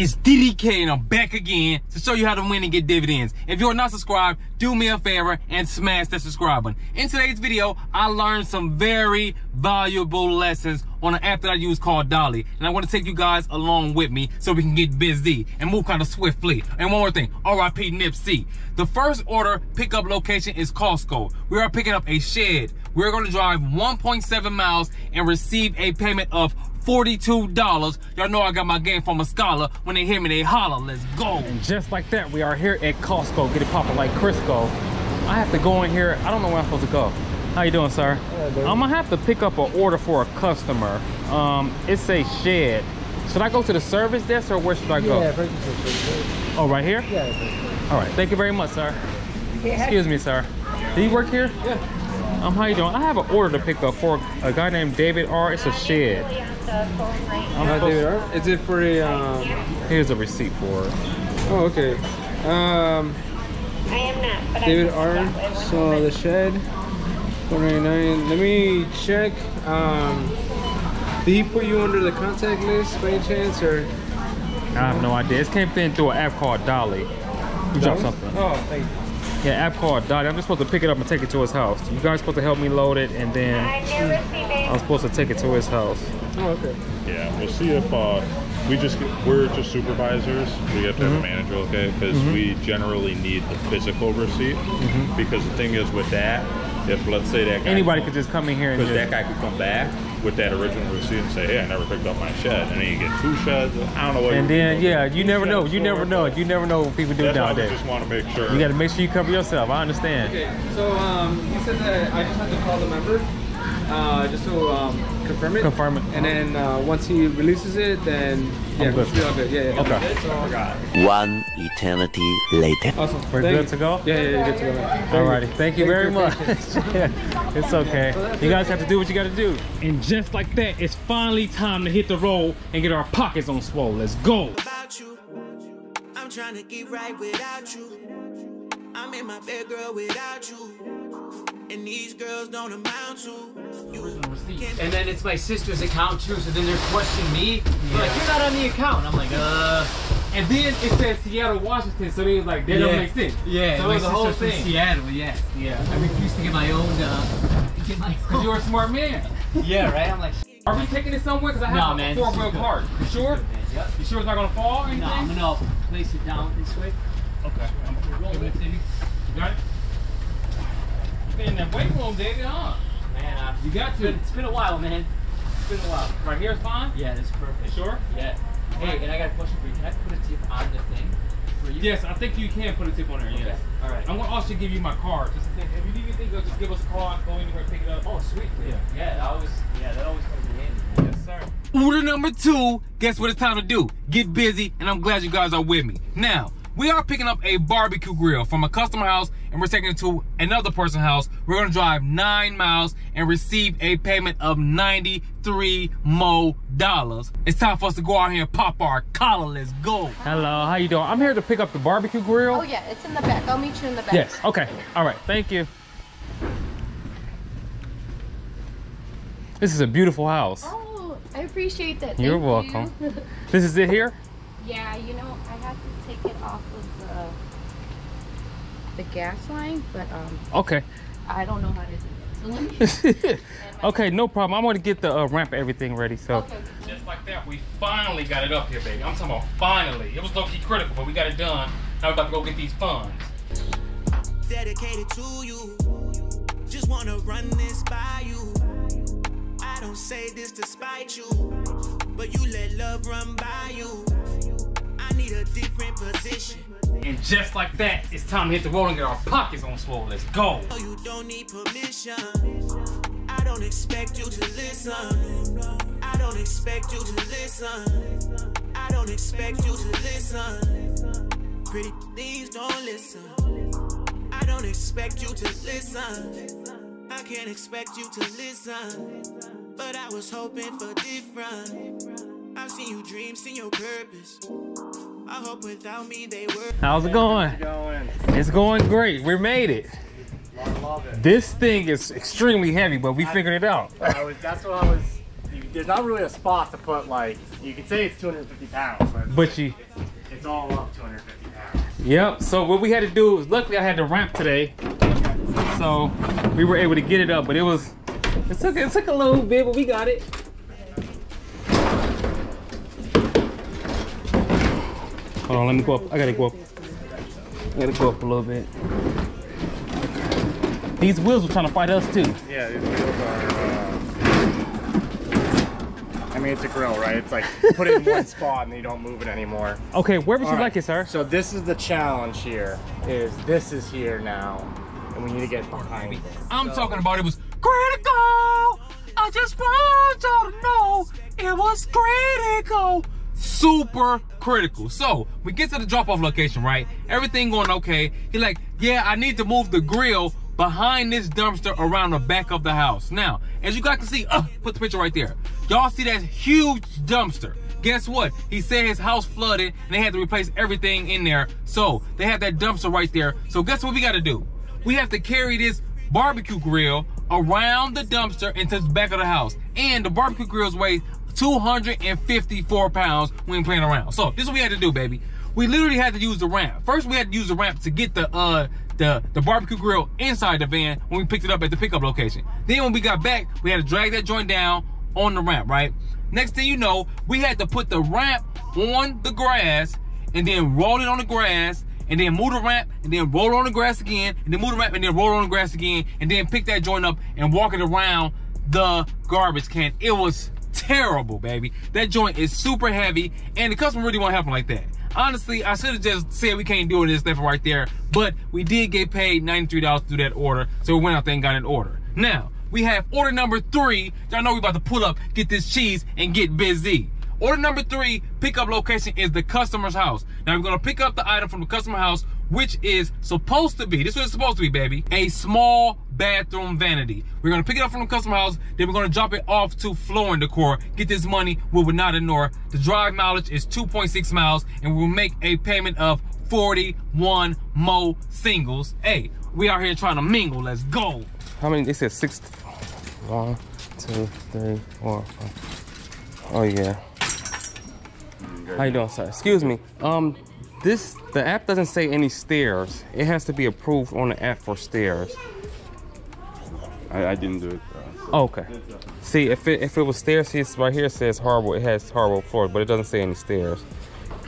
It's DDK and I'm back again to show you how to win and get dividends. If you're not subscribed, do me a favor and smash that subscribe button. In today's video, I learned some very valuable lessons on an app that I use called Dolly. And I want to take you guys along with me so we can get busy and move kind of swiftly. And one more thing, RIP Nipsey. The first order pickup location is Costco. We are picking up a shed. We're going to drive 1.7 miles and receive a payment of $42. Y'all know I got my game from a scholar. When they hear me, they holler, let's go. And just like that, we are here at Costco, get it popping like Crisco. I have to go in here. I don't know where I'm supposed to go. How you doing, sir? I'm gonna have to pick up an order for a customer. Um, it's a shed. Should I go to the service desk or where should I go? Yeah, right to. Oh, right here? Yeah. All right, thank you very much, sir. Excuse me, sir. Do you work here? Yeah. Um, how you doing? I have an order to pick up for a guy named David R. It's a shed. Uh, David R. Is it for the um? Here's a receipt for it. Oh, okay. Um, I am not, but David R. can stop it one So the shed, 499. Let me check. Um, did he put you under the contact list by any chance, or? I have no idea. This came in through an app called Dolly. You dropped something. Oh, thank you. Yeah, app called Dolly. I'm just supposed to pick it up and take it to his house. You guys are supposed to help me load it, and then I'm supposed to take it to his house. Oh, okay. Yeah, we'll see if uh, we just we're just supervisors. We have to have a mm-hmm. manager, okay? Because mm-hmm. we generally need the physical receipt. Mm-hmm. Because the thing is with that, if let's say that guy Anybody could just come in here and because just, that guy could come back with that original receipt and say, "Hey, I never picked up my shed," and then you get two sheds. I don't know what. and then yeah, you never know. You never know. You never know what people do That's why we just want to make sure. You got to make sure you cover yourself. I understand. Okay. So um, he said that I just have to call the member, uh, just to um confirm it. Confirm it. And then uh, once he releases it, then yeah, I'm we good. should be all good. Yeah. yeah. Okay. So, One eternity later. awesome. We're Thank good you. to go? Yeah, yeah, yeah, good to go. man. Very Alrighty, good. thank you Thank very much. thank it's okay. You guys have to do what you got to do. And just like that, it's finally time to hit the road and get our pockets on swole. Let's go. about you. I'm trying to get right without you. I'm in my bed, girl, without you. And these girls don't amount to you. And then it's my sister's account too, so then they're questioning me. They're like, you're not on the account. I'm like, uh. And then it says Seattle, Washington, so they was like, that Yeah. don't make sense. Yeah, so my it was the whole sister's from thing. Seattle, yes. Yeah. I refuse to get my own, uh, get my Cause you're a smart man. yeah, right? I'm like, Are we taking it somewhere? Cause I have No, a man, four this is wheel cart. You sure? man, yep. You sure it's not gonna fall or anything? No, I'm gonna place it down this way. Okay. I'm roll with it. You got it? You been in that weight room, David, huh? Man, uh, You got it's been, to. it's been a while, man. It's been a while. Right here's fine? Yeah, this is perfect. Sure? Yeah. Hey, and I got a question for you. Can I put a tip on the thing? For you? Yes, I think you can put a tip on there, Okay. yes. All right. I'm gonna also give you my card. Just in case. If you need anything, go just give us a call. Go anywhere, pick it up. Oh, sweet. Yeah. Yeah, that always, yeah, that always comes in handy. Yes, sir. Order number two. Guess what it's time to do? Get busy, and I'm glad you guys are with me. Now, we are picking up a barbecue grill from a customer house, and we're taking it to another person's house. We're gonna drive nine miles and receive a payment of 93 more dollars. It's time for us to go out here and pop our collar. Let's go. Hello, how you doing? I'm here to pick up the barbecue grill. Oh yeah, it's in the back. I'll meet you in the back. Yes. Okay. All right. Thank you. This is a beautiful house. Oh, I appreciate that. You're Thank welcome. you. This is it here? yeah, you know, I had to take it off of the the gas line, but um, Okay. I don't know how to do it. So let me. okay, no problem. I'm gonna get the uh, ramp everything ready. So Okay. just like that, we finally got it up here, baby. I'm talking about finally. It was low key critical, but we got it done. Now we're about to go get these funds. dedicated to you. Just wanna run this by you. I don't say this to spite you, but you let love run by you. Need a different position. And just like that, it's time to hit the road and get our pockets on swole. Let's go. You don't need permission. I don't expect you to listen. I don't expect you to listen. I don't expect you to listen. Pretty things don't listen. I don't expect you to listen. I can't expect you to listen. But I was hoping for different. I've seen you dream, seen your purpose. I hope without me they were. How's it going? Going. It's going great. We made it. I love it. This thing is extremely heavy, but we figured it out. I was, that's what I was. You, there's not really a spot to put like. You could say it's 250 pounds, but But you It's all up 250 pounds. Yep. So what we had to do was, luckily I had the ramp today, so we were able to get it up. But it was, it took it took a little bit, but we got it. Hold on, let me go up. I gotta go up. I gotta go up a little bit. These wheels were trying to fight us too. Yeah, these wheels are. Uh, I mean, it's a grill, right? It's like put it in one spot and you don't move it anymore. Okay, where would you All right, like it, sir? So this is the challenge here. Is this is here now, and we need to get behind it. I'm talking about it was critical. I just want y'all to know it was critical. Super critical. So we get to the drop-off location, right? Everything going okay. He like, yeah, I need to move the grill behind this dumpster around the back of the house. Now, as you guys can see, uh, put the picture right there. Y'all see that huge dumpster. Guess what? He said his house flooded and they had to replace everything in there. So they have that dumpster right there. So guess what we gotta do? We have to carry this barbecue grill around the dumpster into the back of the house. And the barbecue grills weigh 254 pounds when playing around. So this is what we had to do, baby. We literally had to use the ramp. First, we had to use the ramp to get the uh the the barbecue grill inside the van when we picked it up at the pickup location. Then when we got back, we had to drag that joint down on the ramp, right? Next thing you know, we had to put the ramp on the grass and then roll it on the grass and then move the ramp and then roll on the grass again and then move the ramp and then roll on the grass again and then pick that joint up and walk it around the garbage can. It was terrible, baby. That joint is super heavy and the customer really won't help him like that. Honestly, I should have just said we can't do it this left right there, but we did get paid $93 through that order, so we went out there and got an order. Now, we have order number three. Y'all know we about to pull up, get this cheese, and get busy. Order number three, pickup location is the customer's house. Now we're gonna pick up the item from the customer house, which is supposed to be, this is what it's supposed to be, baby, a small bathroom vanity. We're gonna pick it up from the customer house, then we're gonna drop it off to Floor & Decor, get this money, we will not ignore. The drive mileage is 2.6 miles, and we will make a payment of 41 mo singles. Hey, we out here trying to mingle, let's go. How many, they said six, one, two, three, four, five. Oh yeah. How you doing, sir? Excuse me. Um, this the app doesn't say any stairs. It has to be approved on the app for stairs. I, I didn't do it. Uh, Oh, okay. See, if it if it was stairs, see, it's right here it says horrible. It has horrible floors, but it doesn't say any stairs.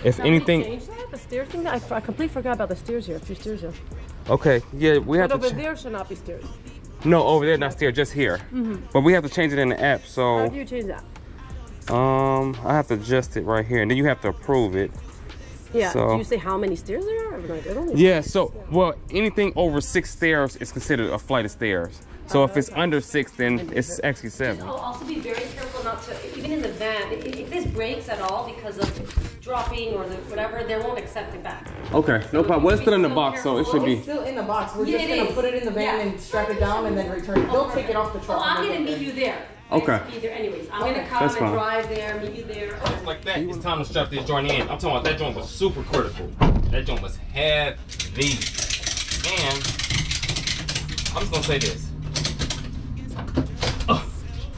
If Can anything, that? The stairs thing? I, I completely forgot about the stairs here. A few stairs here. okay, yeah, we have But to. over there should not be stairs. no, over there, not stairs, just here. Mhm. But we have to change it in the app. so How So, do you change that? um, I have to adjust it right here, and then you have to approve it. Yeah. So- Do you say how many stairs there are? I have no idea. I don't even- Yeah. So, well, anything over six stairs is considered a flight of stairs. So if it's under six, then it's actually seven. I'll also be very careful not to, even in the van, i- if this breaks at all because of dropping or the whatever, they won't accept it back. Okay, no problem. Well, it's still in the box, so it should be. Still in the box. We're Yeah, just gonna put it in the van Yeah. and strap it down and then return it. They'll take it off the Oh, truck. I'm gonna meet you there. Okay. Be there anyways. I'm gonna come That's and fine. drive there, meet you there. Like that, it's time to strap this joint in. I'm talking about that joint was super critical. That joint was heavy. And I'm just gonna say this. Ugh.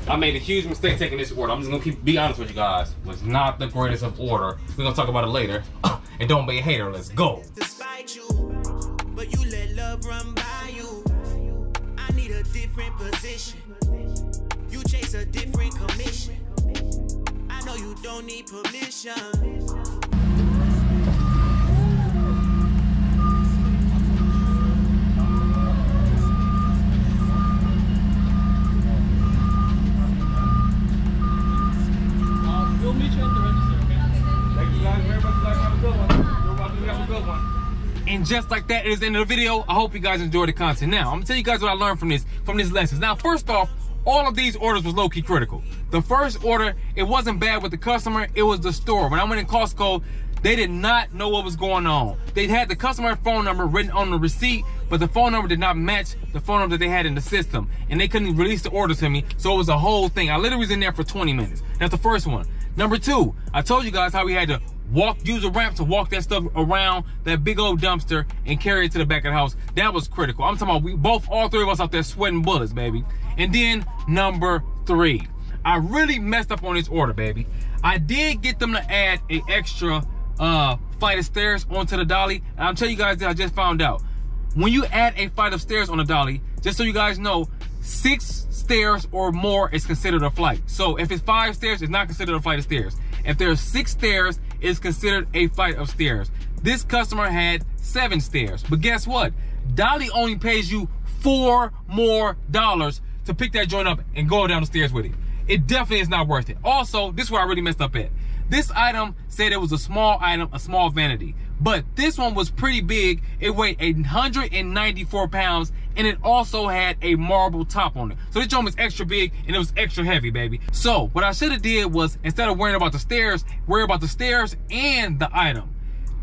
I made a huge mistake taking this order. I'm just gonna keep be honest with you guys. It Was not the greatest of order. We're gonna talk about it later. Ugh. And don't be a hater. Let's go. despite you. But you let love run by you. I need a different position. Chase a different commission. I know you don't need permission. And just like that, it is the end of the video. I hope you guys enjoyed the content. Now, I'm gonna tell you guys what I learned from this, from these lessons. Now, first off, all of these orders was low-key critical. The first order, it wasn't bad with the customer, it was the store. When I went in Costco, they did not know what was going on. They had the customer phone number written on the receipt, but the phone number did not match the phone number that they had in the system. And they couldn't release the order to me, so it was a whole thing. I literally was in there for 20 minutes. That's the first one. Number two, I told you guys how we had to walk, use a ramp to walk that stuff around that big old dumpster and carry it to the back of the house. That was critical. I'm talking about we both, all three of us out there sweating bullets, baby. And then number three, I really messed up on this order, baby. I did get them to add a extra uh, flight of stairs onto the dolly. And I'll tell you guys that I just found out. When you add a flight of stairs on a dolly, just so you guys know, six stairs or more is considered a flight. So if it's five stairs, it's not considered a flight of stairs. If there's six stairs, it's considered a flight of stairs. This customer had seven stairs, but guess what? Dolly only pays you four more dollars to pick that joint up and go down the stairs with it. It definitely is not worth it. Also, this is where I really messed up at. This item said it was a small item, a small vanity. But this one was pretty big. It weighed 194 pounds and it also had a marble top on it. So this joint was extra big and it was extra heavy, baby. So what I should have did was instead of worrying about the stairs, worry about the stairs and the item.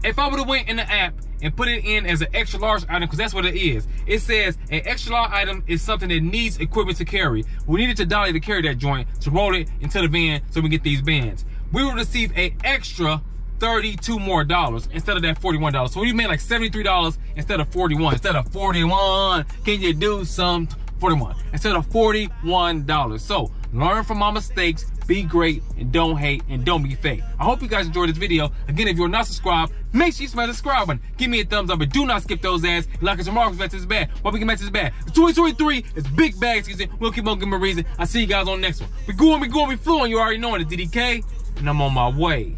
If I would have went in the app and put it in as an extra large item, because that's what it is. It says an extra large item is something that needs equipment to carry. We needed to dolly to carry that joint to roll it into the van so we get these bands. We will receive a extra 32 more dollars instead of that $41. So we made like $73 instead of 41. Instead of 41, can you do some 41 instead of $41. So learn from my mistakes, be great, and don't hate, and don't be fake. I hope you guys enjoyed this video. Again, if you're not subscribed, make sure you smash the subscribe button. Give me a thumbs up, and do not skip those ads. Like it's remarks, message is bad. What we can message is bad. It's 2023, it's big bag season. We'll keep on giving a reason. I'll see you guys on the next one. We going, we going, we flowing. You already know it. DDK, and I'm on my way.